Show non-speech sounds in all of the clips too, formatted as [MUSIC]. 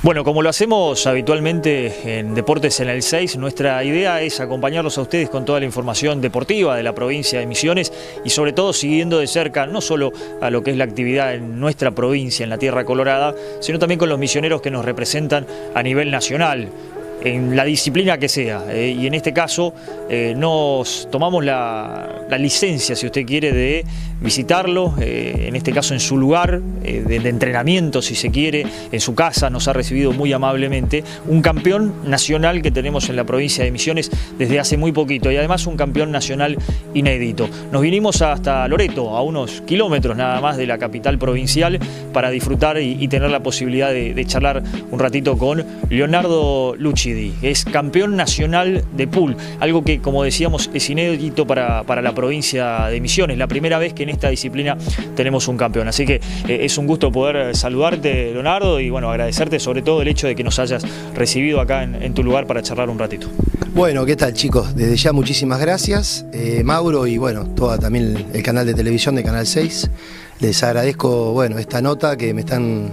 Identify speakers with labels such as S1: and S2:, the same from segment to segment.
S1: Bueno, como lo hacemos habitualmente en Deportes en el 6, nuestra idea es acompañarlos a ustedes con toda la información deportiva de la provincia de Misiones y sobre todo siguiendo de cerca no solo a lo que es la actividad en nuestra provincia, en la Tierra Colorada, sino también con los misioneros que nos representan a nivel nacional en la disciplina que sea. Eh, y en este caso eh, nos tomamos la, licencia, si usted quiere, de visitarlo, eh, en este caso en su lugar de, entrenamiento, si se quiere, en su casa, nos ha recibido muy amablemente, un campeón nacional que tenemos en la provincia de Misiones desde hace muy poquito y además un campeón nacional inédito. Nos vinimos hasta Loreto, a unos kilómetros nada más de la capital provincial, para disfrutar y, tener la posibilidad de, de charlar un ratito con Leonardo Lucci es campeón nacional de pool, algo que como decíamos es inédito para, la provincia de Misiones, la primera vez que en esta disciplina tenemos un campeón, así que eh, es un gusto poder saludarte Leonardo y bueno, agradecerte sobre todo el hecho de que nos hayas recibido acá en, tu lugar para charlar un ratito.
S2: Bueno, ¿qué tal chicos? Desde ya muchísimas gracias, eh, Mauro y bueno, toda también el canal de televisión de Canal 6. Les agradezco, bueno, esta nota que me están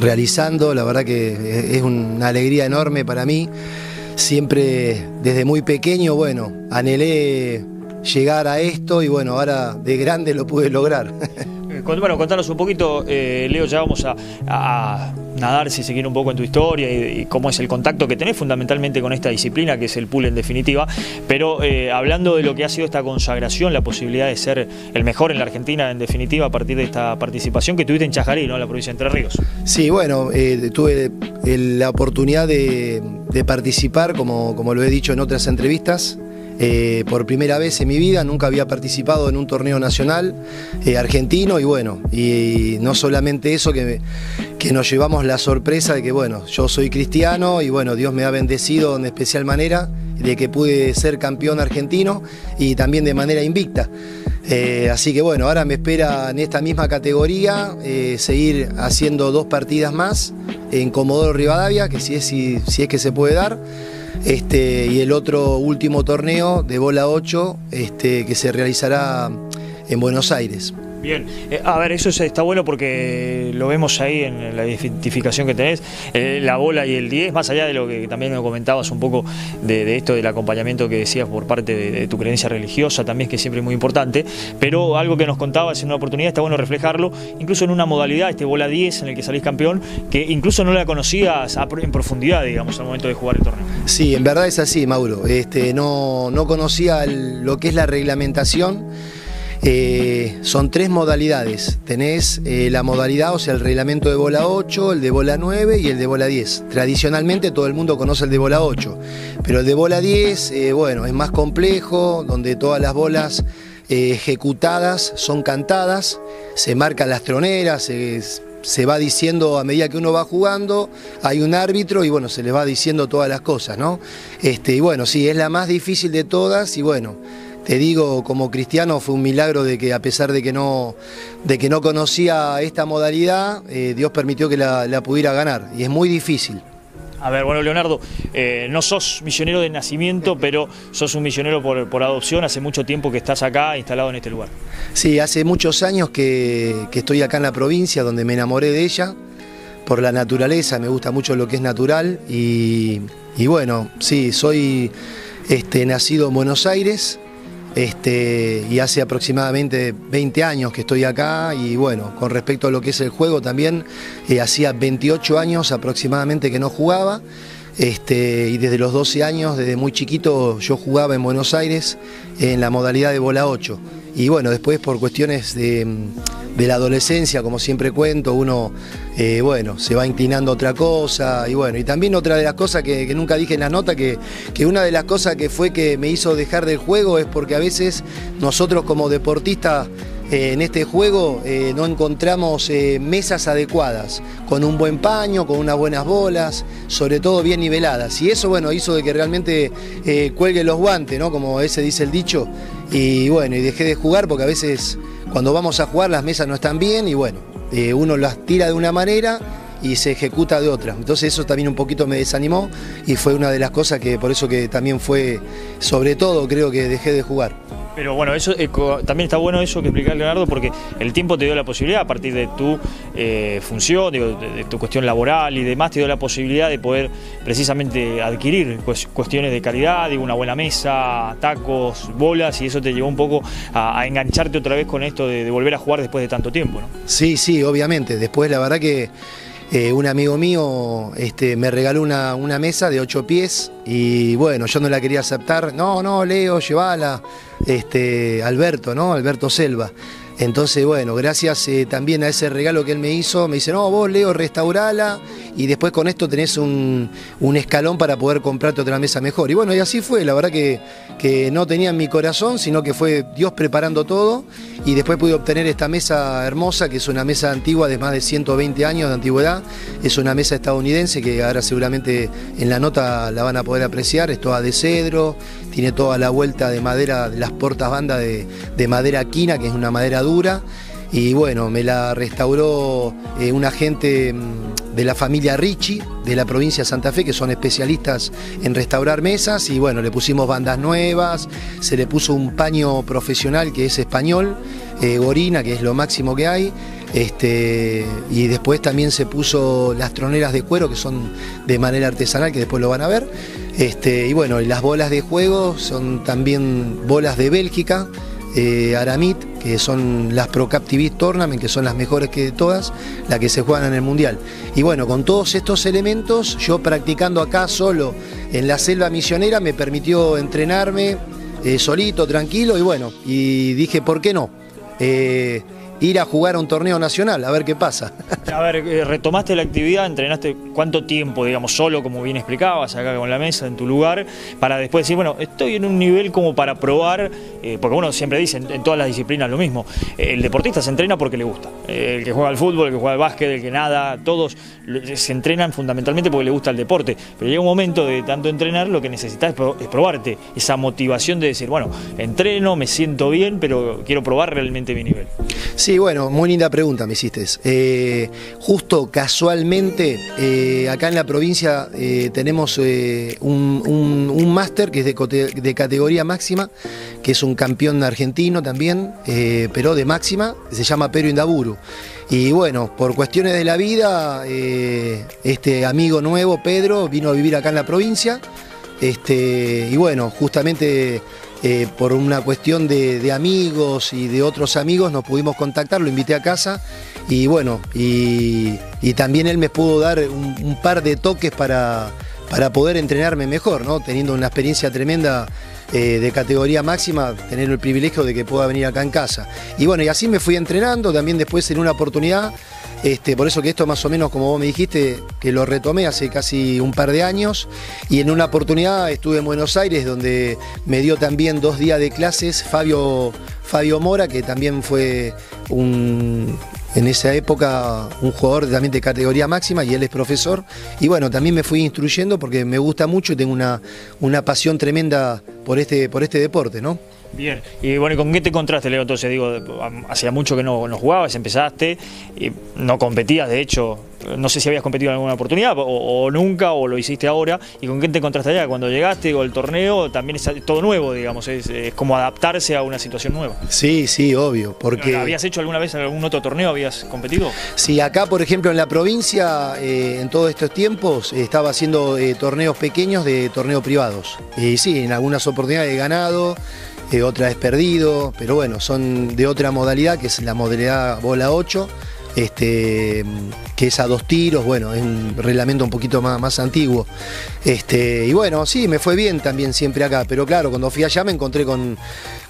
S2: realizando. La verdad que es una alegría enorme para mí. Siempre desde muy pequeño, bueno, anhelé llegar a esto y bueno, ahora de grande lo pude lograr. [LAUGHS]
S1: Bueno, contanos un poquito, eh, Leo, ya vamos a, nadar, si se quiere, un poco en tu historia y, cómo es el contacto que tenés fundamentalmente con esta disciplina, que es el pool en definitiva. Pero eh, hablando de lo que ha sido esta consagración, la posibilidad de ser el mejor en la Argentina, en definitiva, a partir de esta participación que tuviste en Chajarí, ¿no? En la provincia de Entre Ríos.
S2: Sí, bueno, eh, tuve la oportunidad de, participar, como, como lo he dicho en otras entrevistas, eh, por primera vez en mi vida, nunca había participado en un torneo nacional eh, argentino y bueno, y, no solamente eso, que, que, nos llevamos la sorpresa de que bueno, yo soy cristiano y bueno, Dios me ha bendecido en especial manera de que pude ser campeón argentino y también de manera invicta. Eh, así que bueno, ahora me espera en esta misma categoría seguir haciendo dos partidas más en Comodoro Rivadavia, que si es, si es que se puede dar. Este, y el otro último torneo de bola 8 este, que se realizará en Buenos Aires.
S1: Bien, eh, a ver, eso está bueno porque lo vemos ahí en la identificación que tenés, eh, la bola y el 10, más allá de lo que también me comentabas un poco de, esto del acompañamiento que decías por parte de, tu creencia religiosa, también que siempre es muy importante, pero algo que nos contabas en una oportunidad, está bueno reflejarlo, incluso en una modalidad, este bola 10 en el que salís campeón, que incluso no la conocías en profundidad, digamos, al momento de jugar el torneo.
S2: Sí, en verdad es así, Mauro, este, no, no conocía lo que es la reglamentación, eh, son tres modalidades. Tenés eh, la modalidad, o sea, el reglamento de bola 8, el de bola 9 y el de bola 10. Tradicionalmente todo el mundo conoce el de bola 8, pero el de bola 10, eh, bueno, es más complejo, donde todas las bolas ejecutadas son cantadas, se marcan las troneras, se, va diciendo a medida que uno va jugando, hay un árbitro y bueno, se le va diciendo todas las cosas, ¿no? Este, y bueno, sí, es la más difícil de todas y bueno, te digo, como cristiano fue un milagro de que a pesar de que no, de que no conocía esta modalidad, eh, Dios permitió que la, pudiera ganar. Y es muy difícil.
S1: A ver, bueno, Leonardo, eh, no sos misionero de nacimiento, pero sos un misionero por, adopción. Hace mucho tiempo que estás acá, instalado en este lugar.
S2: Sí, hace muchos años que, estoy acá en la provincia, donde me enamoré de ella, por la naturaleza, me gusta mucho lo que es natural. Y, bueno, sí, soy este, nacido en Buenos Aires, este, y hace aproximadamente 20 años que estoy acá y bueno, con respecto a lo que es el juego también, eh, hacía 28 años aproximadamente que no jugaba. Este, y desde los 12 años, desde muy chiquito, yo jugaba en Buenos Aires en la modalidad de bola 8. Y bueno, después por cuestiones de, la adolescencia, como siempre cuento, uno, eh, bueno, se va inclinando a otra cosa. Y bueno, y también otra de las cosas que, nunca dije en la nota, que, que, una de las cosas que fue que me hizo dejar del juego es porque a veces nosotros como deportistas eh, en este juego eh, no encontramos mesas adecuadas, con un buen paño, con unas buenas bolas, sobre todo bien niveladas. Y eso bueno, hizo de que realmente cuelgue los guantes, ¿no? como ese dice el dicho. Y bueno, y dejé de jugar porque a veces cuando vamos a jugar las mesas no están bien y bueno, uno las tira de una manera y se ejecuta de otra. Entonces eso también un poquito me desanimó y fue una de las cosas que por eso que también fue, sobre todo creo que dejé de jugar.
S1: Pero bueno, eso eh, también está bueno eso que explicar Leonardo, porque el tiempo te dio la posibilidad, a partir de tu eh, función, de, tu cuestión laboral y demás, te dio la posibilidad de poder precisamente adquirir cuestiones de calidad, digo, una buena mesa, tacos, bolas, y eso te llevó un poco a, engancharte otra vez con esto de, de, volver a jugar después de tanto tiempo, ¿no?
S2: Sí, sí, obviamente. Después la verdad que eh, un amigo mío este, me regaló una, una, mesa de ocho pies y bueno, yo no la quería aceptar. No, no, Leo, llévala. Este, Alberto, ¿no? Alberto Selva. Entonces, bueno, gracias eh, también a ese regalo que él me hizo, me dice, no, vos Leo, restaurala y después con esto tenés un, escalón para poder comprarte otra mesa mejor. Y bueno, y así fue, la verdad que, que no tenía en mi corazón, sino que fue Dios preparando todo y después pude obtener esta mesa hermosa, que es una mesa antigua de más de 120 años de antigüedad, es una mesa estadounidense que ahora seguramente en la nota la van a poder apreciar, es toda de cedro, tiene toda la vuelta de madera, de las portas bandas de madera quina, que es una madera dura, y bueno, me la restauró eh, una gente mm, de la familia Ricci, de la provincia de Santa Fe, que son especialistas en restaurar mesas, y bueno, le pusimos bandas nuevas, se le puso un paño profesional que es español, eh, Gorina, que es lo máximo que hay, este, y después también se puso las troneras de cuero, que son de manera artesanal, que después lo van a ver, este, y bueno, las bolas de juego son también bolas de Bélgica, eh, Aramit, que son las Pro Captivist Tournament, que son las mejores que de todas, las que se juegan en el Mundial. Y bueno, con todos estos elementos, yo practicando acá solo en la selva misionera, me permitió entrenarme eh, solito, tranquilo, y bueno, y dije, ¿por qué no? Eh, ir a jugar a un torneo nacional, a ver qué pasa. [LAUGHS]
S1: A ver, eh, retomaste la actividad, entrenaste cuánto tiempo, digamos, solo, como bien explicabas, acá con la mesa, en tu lugar, para después decir, bueno, estoy en un nivel como para probar, eh, porque uno siempre dice en, todas las disciplinas lo mismo, el deportista se entrena porque le gusta, el que juega al fútbol, el que juega al básquet, el que nada, todos se entrenan fundamentalmente porque le gusta el deporte, pero llega un momento de tanto entrenar, lo que necesitas es probarte, esa motivación de decir, bueno, entreno, me siento bien, pero quiero probar realmente mi nivel.
S2: Bueno, muy linda pregunta me hiciste. Eh, justo casualmente, eh, acá en la provincia eh, tenemos un, máster que es de, categoría máxima, que es un campeón argentino también, pero de máxima, se llama Pero Indaburu. Y bueno, por cuestiones de la vida, este amigo nuevo, Pedro, vino a vivir acá en la provincia. Este, y bueno, justamente eh, por una cuestión de, amigos y de otros amigos nos pudimos contactar, lo invité a casa y bueno, y, también él me pudo dar un, par de toques para, para, poder entrenarme mejor, ¿no? teniendo una experiencia tremenda eh, de categoría máxima, tener el privilegio de que pueda venir acá en casa. Y bueno, y así me fui entrenando, también después en una oportunidad este, por eso que esto más o menos, como vos me dijiste, que lo retomé hace casi un par de años y en una oportunidad estuve en Buenos Aires donde me dio también dos días de clases Fabio, Fabio Mora, que también fue en esa época un jugador también de categoría máxima y él es profesor. Y bueno, también me fui instruyendo porque me gusta mucho y tengo una, una pasión tremenda por este, por este deporte, ¿no?
S1: Bien, y bueno, ¿y con qué te encontraste, Leo? Entonces, digo, hacía mucho que no, no jugabas, empezaste, y no competías, de hecho, no sé si habías competido en alguna oportunidad o, nunca o lo hiciste ahora. Y con quién te encontraste allá cuando llegaste o el torneo también es todo nuevo digamos es, como adaptarse a una situación nueva.
S2: Sí sí obvio porque
S1: habías hecho alguna vez algún otro torneo habías competido
S2: sí acá por ejemplo en la provincia eh, en todos estos tiempos estaba haciendo eh, torneos pequeños de torneos privados. Y sí en algunas oportunidades he ganado eh, otra vez perdido pero bueno son de otra modalidad que es la modalidad bola 8 este, que es a dos tiros, bueno, es un reglamento un poquito más, más antiguo. Este, y bueno, sí, me fue bien también siempre acá, pero claro, cuando fui allá me encontré con,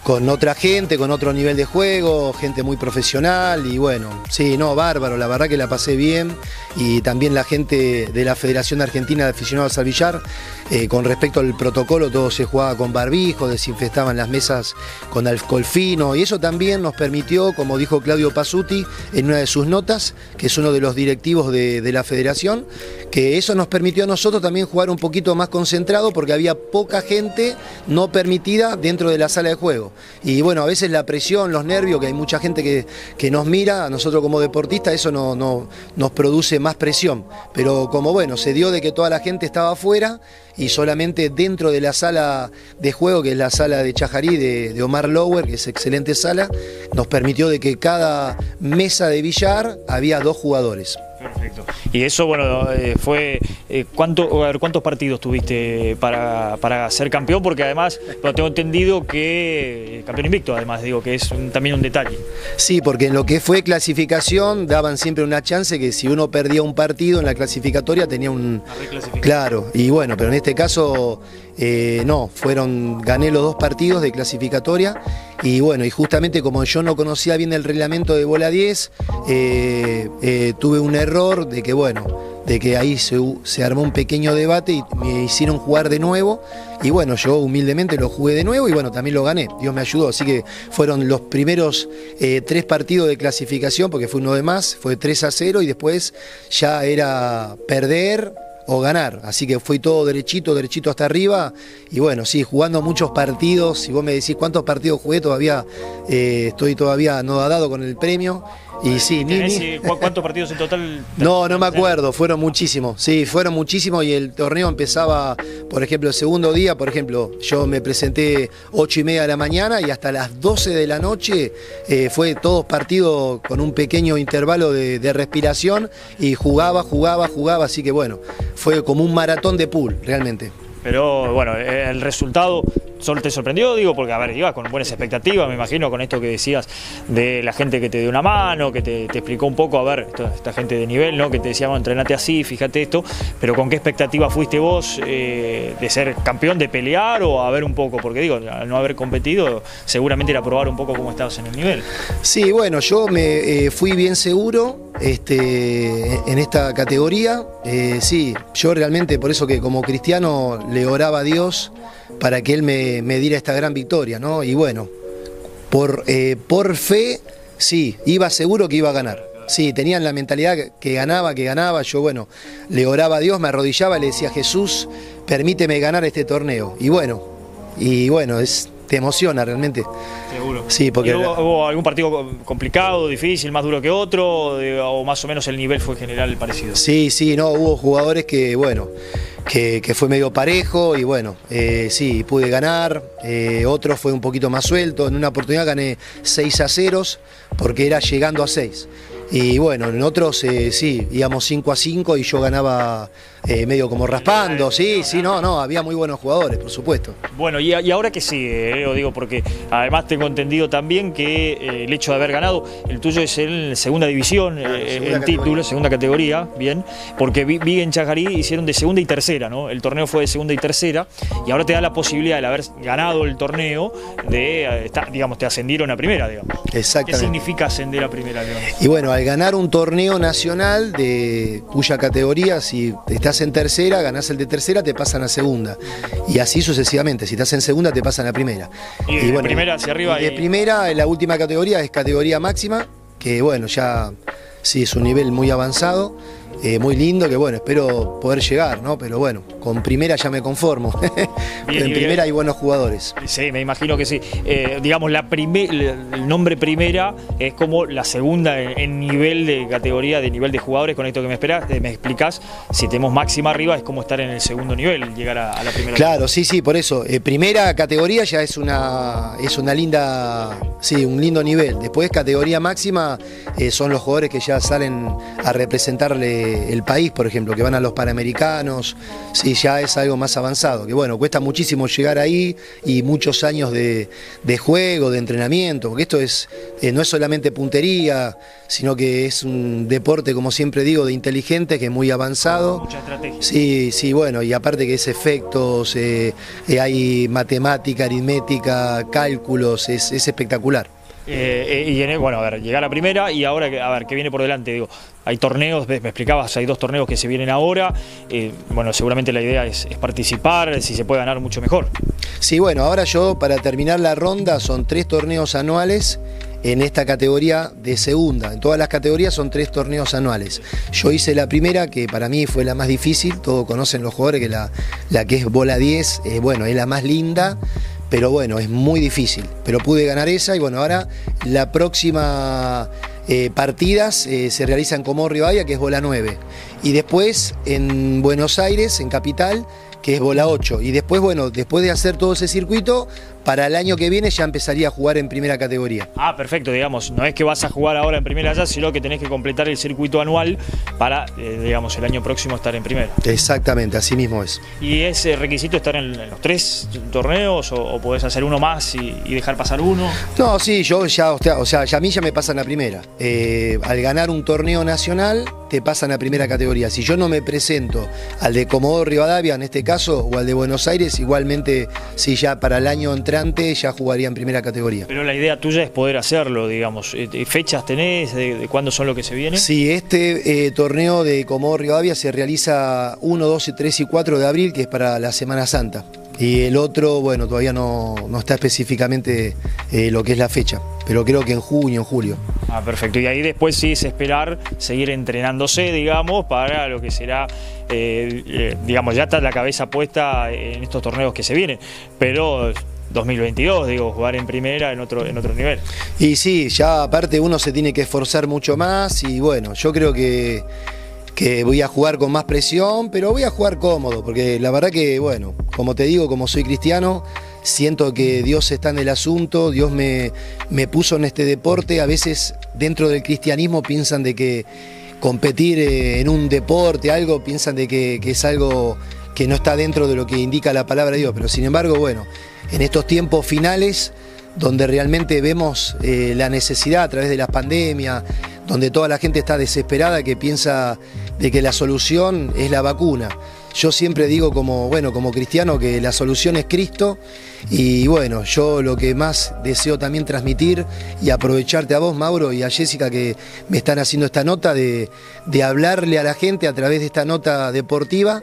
S2: con otra gente, con otro nivel de juego, gente muy profesional y bueno, sí, no, bárbaro, la verdad que la pasé bien y también la gente de la Federación Argentina de Aficionados al Billar, eh, con respecto al protocolo, todo se jugaba con barbijo, desinfestaban las mesas con alcohol fino y eso también nos permitió, como dijo Claudio Pasuti en una de sus notas, que es uno de los de, la Federación, que eso nos permitió a nosotros también jugar un poquito más concentrado porque había poca gente no permitida dentro de la sala de juego. Y bueno, a veces la presión, los nervios, que hay mucha gente que, que nos mira, a nosotros como deportistas eso no, no, nos produce más presión. Pero como bueno, se dio de que toda la gente estaba afuera y solamente dentro de la sala de juego, que es la sala de Chajarí de Omar Lower, que es excelente sala, nos permitió de que cada mesa de billar había dos jugadores.
S1: Y eso, bueno, eh, fue. Eh, ¿cuánto, a ver, ¿Cuántos partidos tuviste para, para ser campeón? Porque además, bueno, tengo entendido que. Campeón invicto, además, digo, que es un- también un detalle.
S2: Sí, porque en lo que fue clasificación daban siempre una chance que si uno perdía un partido en la clasificatoria tenía un... Claro, y bueno, pero en este caso eh, no, fueron, gané los dos partidos de clasificatoria y bueno, y justamente como yo no conocía bien el reglamento de bola 10, eh, eh, tuve un error de que bueno, de que ahí se, se armó un pequeño debate y me hicieron jugar de nuevo y bueno, yo humildemente lo jugué de nuevo y bueno, también lo gané, Dios me ayudó, así que fueron los primeros tres partidos de clasificación, porque fue uno de más, fue 3 a 0 y después ya era perder o ganar. Así que fui todo derechito, derechito hasta arriba. Y bueno, sí, jugando muchos partidos. Si vos me decís cuántos partidos jugué, todavía eh, estoy todavía no dado con el premio. Y sí, ni,
S1: ¿Tenés,
S2: ni-
S1: eh, cu- ¿Cuántos partidos en total?
S2: no, no me acuerdo, fueron muchísimos, sí, fueron muchísimos y el torneo empezaba, por ejemplo, el segundo día, por ejemplo, yo me presenté 8 y media de la mañana y hasta las 12 de la noche eh, fue todos partidos con un pequeño intervalo de, de respiración y jugaba, jugaba, jugaba, así que bueno, fue como un maratón de pool, realmente.
S1: Pero bueno, eh, el resultado solo te sorprendió, digo, porque a ver, ibas con buenas expectativas, me imagino, con esto que decías de la gente que te dio una mano, que te, explicó un poco, a ver, esta, gente de nivel, ¿no? Que te decía, bueno, entrenate así, fíjate esto, pero ¿con qué expectativa fuiste vos eh, de ser campeón, de pelear o a ver un poco? Porque digo, al no haber competido, seguramente era probar un poco cómo estabas en el nivel.
S2: Sí, bueno, yo me eh, fui bien seguro este, en esta categoría. Sí, yo realmente, por eso que como cristiano le oraba a Dios para que Él me, me diera esta gran victoria, ¿no? Y bueno, por, eh, por fe, sí, iba seguro que iba a ganar. Sí, tenían la mentalidad que- ganaba, que ganaba. Yo, bueno, le oraba a Dios, me arrodillaba, le decía, Jesús, permíteme ganar este torneo. Y bueno, y bueno, es, te emociona realmente.
S1: Seguro.
S2: Sí, porque-
S1: ¿Y hubo, hubo algún partido co- complicado, difícil, más duro que otro, o más o menos el nivel fue general parecido?
S2: Sí, sí, no, hubo jugadores que, bueno, que, fue medio parejo y bueno, eh, sí, pude ganar. Eh, otro fue un poquito más suelto. En una oportunidad gané 6 a 0 porque era llegando a 6. Y bueno, en otros eh, sí, íbamos 5 a 5 y yo ganaba eh, medio como raspando. Sí, sí, no, no, había muy buenos jugadores, por supuesto.
S1: Bueno, y, y ahora que sigue, eh, digo porque además tengo entendido también que eh, el hecho de haber ganado, el tuyo es en segunda división,
S2: Claro,
S1: eh,
S2: segunda
S1: en título, segunda categoría, bien, porque vi, vi en Chajarí hicieron de segunda y tercera, ¿no? El torneo fue de segunda y tercera, y ahora te da la posibilidad de haber ganado el torneo, de, estar- digamos, te ascendieron a primera, digamos. ¿Qué
S2: Exactamente.
S1: significa ascender a primera, digamos?
S2: Y bueno, al ganar un torneo nacional de cuya categoría, si estás en tercera, ganás el de tercera, te pasan a segunda. Y así sucesivamente. Si estás en segunda, te pasan a primera.
S1: Y de primera hacia arriba
S2: y de
S1: y-
S2: primera, la última categoría es categoría máxima, que bueno, ya sí es un nivel muy avanzado. Eh, muy lindo, que bueno, espero poder llegar, ¿no? Pero bueno, con primera ya me conformo. [LAUGHS]
S1: Bien,
S2: en primera hay buenos jugadores.
S1: Sí, me imagino que sí. Eh, digamos, la el nombre primera es como la segunda en, en nivel de categoría, de nivel de jugadores. Con esto que me esperas, eh, me explicás, si tenemos máxima arriba es como estar en el segundo nivel, llegar a, a la primera.
S2: Claro, sí, sí, por eso. Eh, primera categoría ya es una, es una linda, sí, un lindo nivel. Después categoría máxima son los jugadores que ya salen a representarle el país, por ejemplo, que van a los Panamericanos. Sí, ya es algo más avanzado. Que bueno, cuesta muchísimo llegar ahí y muchos años de, de juego, de entrenamiento, porque esto es, eh, no es solamente puntería, sino que es un deporte, como siempre digo, de inteligente, que es muy avanzado.
S1: Mucha estrategia.
S2: Sí, sí, bueno, y aparte que es efectos, eh, eh, hay matemática, aritmética, cálculos, es, es espectacular.
S1: Eh, eh, y en- bueno, a ver, llegar a primera y ahora, a ver, ¿qué viene por delante? Digo, hay torneos, me explicabas, hay dos torneos que se vienen ahora. eh, bueno, seguramente la idea es, participar, si se puede ganar mucho mejor.
S2: Sí, bueno, ahora yo para terminar la ronda son tres torneos anuales en esta categoría de segunda. En todas las categorías son tres torneos anuales. Yo hice la primera, que para mí fue la más difícil, todos conocen los jugadores que la, la que es bola 10, eh, bueno, es la más linda. Pero bueno, es muy difícil. Pero pude ganar esa y bueno, ahora la próxima eh, partidas eh, se realizan como Rivadavia, que es bola 9. Y después en Buenos Aires, en Capital, que es bola 8. Y después, bueno, después de hacer todo ese circuito, para el año que viene ya empezaría a jugar en primera categoría.
S1: Ah, perfecto, digamos, no es que vas a jugar ahora en primera ya, sino que tenés que completar el circuito anual para, eh, digamos, el año próximo estar en primera.
S2: Exactamente, así mismo es.
S1: ¿Y es requisito estar en, los tres torneos o, podés hacer uno más y, dejar pasar uno?
S2: No, sí, yo ya, o sea, ya a mí ya me pasan la primera. Eh, al ganar un torneo nacional, te pasan a primera categoría. Si yo no me presento al de Comodoro Rivadavia, en este caso, o al de Buenos Aires, igualmente, si ya para el año entrante ya jugaría en primera categoría.
S1: Pero la idea tuya es poder hacerlo, digamos. Eh, eh, ¿Fechas tenés? ¿De, cuándo son lo que se viene?
S2: Sí, este eh, torneo de Comodoro Rivadavia se realiza 1, 12, 3 y 4 de abril, que es para la Semana Santa. Y el otro, bueno, todavía no, está específicamente lo que es la fecha, pero creo que en junio, en julio.
S1: Ah, perfecto. Y ahí después sí es esperar, seguir entrenándose, digamos, para lo que será, digamos, ya está la cabeza puesta en estos torneos que se vienen. Pero 2022, digo, jugar en primera en otro, en otro nivel.
S2: Y sí, ya aparte uno se tiene que esforzar mucho más y bueno, yo creo que, que voy a jugar con más presión, pero voy a jugar cómodo, porque la verdad que, bueno, como te digo, como soy cristiano, siento que Dios está en el asunto, Dios me, me puso en este deporte, a veces dentro del cristianismo piensan de que competir eh, en un deporte, algo, piensan de que, que es algo que no está dentro de lo que indica la palabra de Dios, pero sin embargo, bueno, en estos tiempos finales, donde realmente vemos eh, la necesidad a través de la pandemia, donde toda la gente está desesperada, que piensa de que la solución es la vacuna. Yo siempre digo como, bueno, como cristiano que la solución es Cristo y bueno, yo lo que más deseo también transmitir y aprovecharte a vos, Mauro, y a Jessica que me están haciendo esta nota de hablarle a la gente a través de esta nota deportiva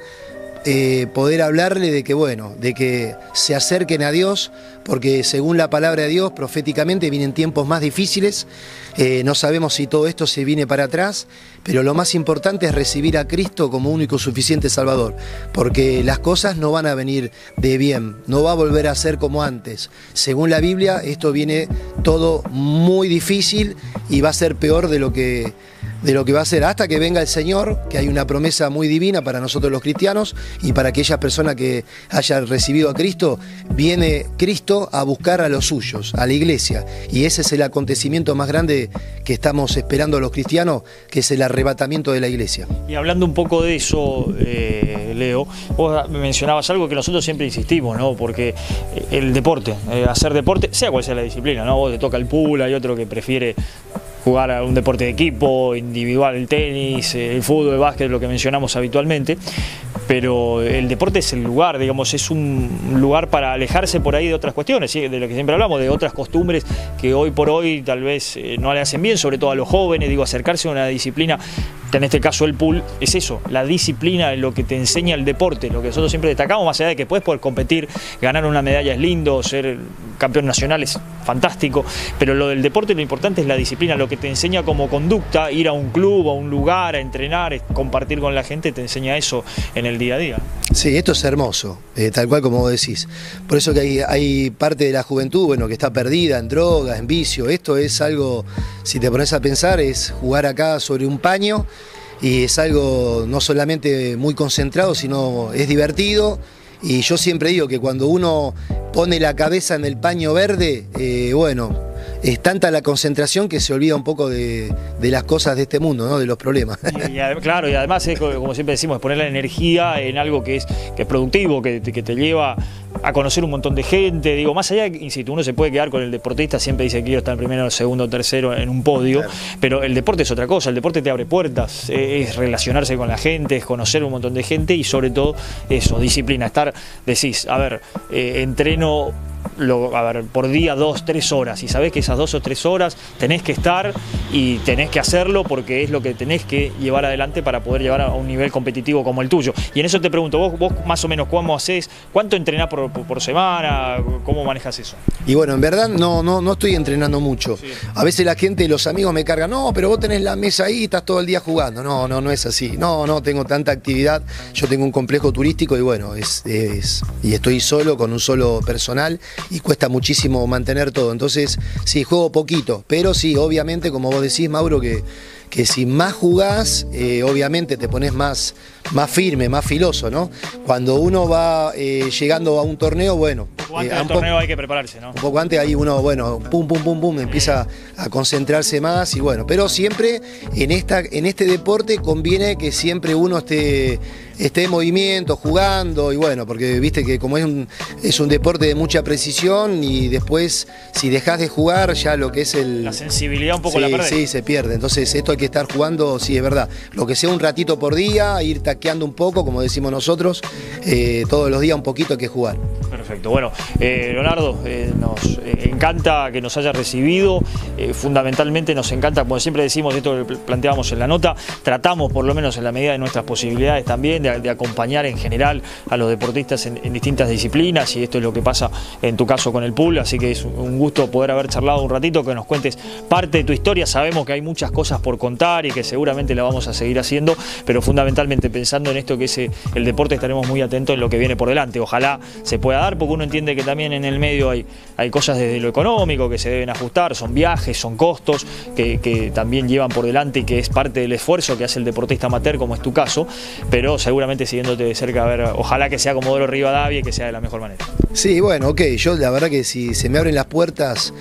S2: eh, poder hablarle de que, bueno, de que se acerquen a Dios, porque según la palabra de Dios, proféticamente vienen tiempos más difíciles, eh, no sabemos si todo esto se viene para atrás, pero lo más importante es recibir a Cristo como único suficiente Salvador, porque las cosas no van a venir de bien, no va a volver a ser como antes. Según la Biblia, esto viene todo muy difícil y va a ser peor de lo que de lo que va a ser hasta que venga el Señor, que hay una promesa muy divina para nosotros los cristianos y para aquella persona que haya recibido a Cristo, viene Cristo a buscar a los suyos, a la iglesia. Y ese es el acontecimiento más grande que estamos esperando los cristianos, que es el arrebatamiento de la iglesia.
S1: Y hablando un poco de eso, eh, Leo, vos mencionabas algo que nosotros siempre insistimos, ¿no? Porque el deporte, eh, hacer deporte, sea cual sea la disciplina, ¿no? Vos te toca el pool, hay otro que prefiere jugar a un deporte de equipo, individual, el tenis, el fútbol, el básquet, lo que mencionamos habitualmente, pero el deporte es el lugar, digamos, es un lugar para alejarse por ahí de otras cuestiones, de lo que siempre hablamos, de otras costumbres que hoy por hoy tal vez eh, no le hacen bien, sobre todo a los jóvenes, digo, acercarse a una disciplina, en este caso el pool, es eso, la disciplina, lo que te enseña el deporte, lo que nosotros siempre destacamos, más allá de que puedes poder competir, ganar una medalla es lindo, ser campeón nacional es fantástico, pero lo del deporte lo importante es la disciplina, lo que te enseña como conducta, ir a un club, a un lugar, a entrenar, compartir con la gente, te enseña eso en el día a día.
S2: Sí, esto es hermoso, eh, tal cual como vos decís. Por eso que hay, parte de la juventud, bueno, que está perdida en drogas, en vicio. Esto es algo, si te pones a pensar, es jugar acá sobre un paño y es algo no solamente muy concentrado, sino es divertido. Y yo siempre digo que cuando uno pone la cabeza en el paño verde, eh, bueno, es tanta la concentración que se olvida un poco de, las cosas de este mundo, ¿no? de los problemas.
S1: claro, y además, es, como siempre decimos, poner la energía en algo que es, que es productivo, que, que te lleva a conocer un montón de gente. Digo, más allá, insisto, uno se puede quedar con el deportista, siempre dice que quiero estar primero, segundo, tercero en un podio, pero el deporte es otra cosa, el deporte te abre puertas, es relacionarse con la gente, es conocer un montón de gente y sobre todo eso, disciplina, estar, decís, a ver, eh, entreno lo, a ver, por día dos, tres horas y sabés que esas dos o tres horas tenés que estar y tenés que hacerlo porque es lo que tenés que llevar adelante para poder llevar a un nivel competitivo como el tuyo. Y en eso te pregunto, vos, vos más o menos cómo haces, cuánto entrenás por, por, semana, cómo manejas eso.
S2: Y bueno, en verdad no, no, no estoy entrenando mucho. A veces la gente, los amigos me cargan, no, pero vos tenés la mesa ahí y estás todo el día jugando. No, no, no es así. No, no tengo tanta actividad. Yo tengo un complejo turístico y bueno, es, es y estoy solo con un solo personal y cuesta muchísimo mantener todo. Entonces, sí, juego poquito, pero sí, obviamente, como vos decís, Mauro, que, que si más jugás, eh, obviamente te pones más, más firme, más filoso, ¿no? Cuando uno va eh, llegando a un torneo, bueno.
S1: Un poco antes
S2: eh,
S1: del
S2: un po-
S1: torneo hay que prepararse, ¿no?
S2: un poco antes ahí uno, bueno, pum, pum, pum, pum, empieza a concentrarse más y bueno, pero siempre en, esta, en este deporte conviene que siempre uno esté, esté en movimiento, jugando y bueno, porque viste que como es un, es un deporte de mucha precisión y después si dejas de jugar ya lo que es el...
S1: La sensibilidad un poco
S2: sí,
S1: la perdés.
S2: Sí, se pierde. Entonces, esto hay que estar jugando, sí, es verdad. Lo que sea un ratito por día, ir taqueando un poco, como decimos nosotros, eh, todos los días un poquito hay que jugar.
S1: Perfecto. Bueno, eh, Leonardo, eh, nos encanta que nos haya recibido. eh, fundamentalmente nos encanta, como siempre decimos, esto pl- planteamos en la nota, tratamos por lo menos en la medida de nuestras posibilidades también de, acompañar en general a los deportistas en, en distintas disciplinas y esto es lo que pasa en tu caso con el pool, así que es un gusto poder haber charlado un ratito, que nos cuentes parte de tu historia. Sabemos que hay muchas cosas por contar y que seguramente la vamos a seguir haciendo, pero fundamentalmente pensando en esto que es el deporte estaremos muy atentos en lo que viene por delante. Ojalá se pueda dar, porque uno entiende que también en el medio hay, hay cosas desde lo económico que se deben ajustar, son viajes, son costos que, que también llevan por delante y que es parte del esfuerzo que hace el deportista amateur, como es tu caso, pero seguramente siguiéndote de cerca, a ver, ojalá que sea Comodoro Rivadavia y que sea de la mejor manera.
S2: Sí, bueno, ok, yo la verdad que si se me abren las puertas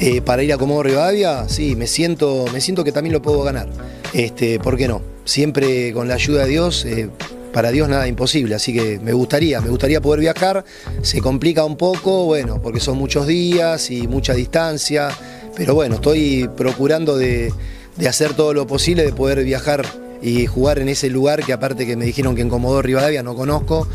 S2: eh, para ir a Comodoro Rivadavia, sí, me siento, me siento que también lo puedo ganar. Este, ¿Por qué no? Siempre con la ayuda de Dios, eh, para Dios nada imposible, así que me gustaría, me gustaría poder viajar, se complica un poco, bueno, porque son muchos días y mucha distancia, pero bueno, estoy procurando de, de hacer todo lo posible, de poder viajar y jugar en ese lugar que aparte que me dijeron que en Comodoro Rivadavia no conozco,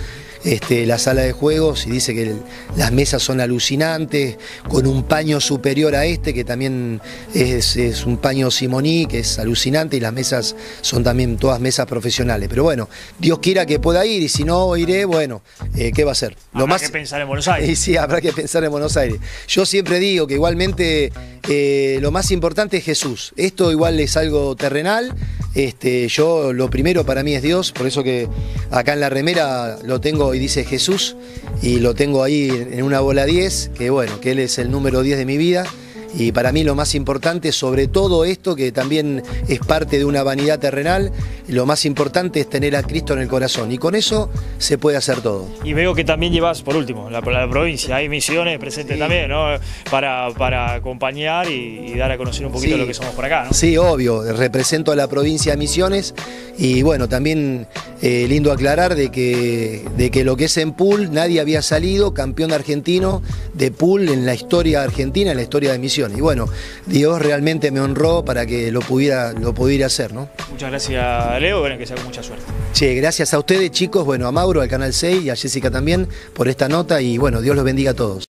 S2: este, la sala de juegos y dice que el- las mesas son alucinantes, con un paño superior a este, que también es, es un paño Simoní, que es alucinante, y las mesas son también todas mesas profesionales. Pero bueno, Dios quiera que pueda ir, y si no iré, bueno, eh, ¿qué va a ser?
S1: Habrá que pensar en Buenos Aires.
S2: Y [LAUGHS] sí, habrá que pensar en Buenos Aires. Yo siempre digo que igualmente eh, lo más importante es Jesús. Esto igual es algo terrenal. Este, yo lo primero para mí es Dios, por eso que acá en la remera lo tengo y dice Jesús y lo tengo ahí en una bola 10, que bueno, que Él es el número 10 de mi vida. Y para mí lo más importante, sobre todo esto, que también es parte de una vanidad terrenal, lo más importante es tener a Cristo en el corazón. Y con eso se puede hacer todo.
S1: Y veo que también llevas, por último, la, la provincia, hay misiones presentes
S2: Sí.
S1: también, ¿no? Para, para acompañar y, y dar a conocer un poquito
S2: Sí.
S1: lo que somos por acá, ¿no?
S2: Sí, obvio, represento a la provincia de Misiones y bueno, también eh, lindo aclarar de que, de que lo que es en pool, nadie había salido campeón argentino de pool en la historia argentina, en la historia de Misiones. Y bueno, Dios realmente me honró para que lo pudiera, lo pudiera hacer, ¿no?
S1: Muchas gracias, Leo, y bueno, que sea con mucha suerte.
S2: Che, gracias a ustedes chicos, bueno, a Mauro, al Canal 6 y a Jessica también por esta nota y bueno, Dios los bendiga a todos.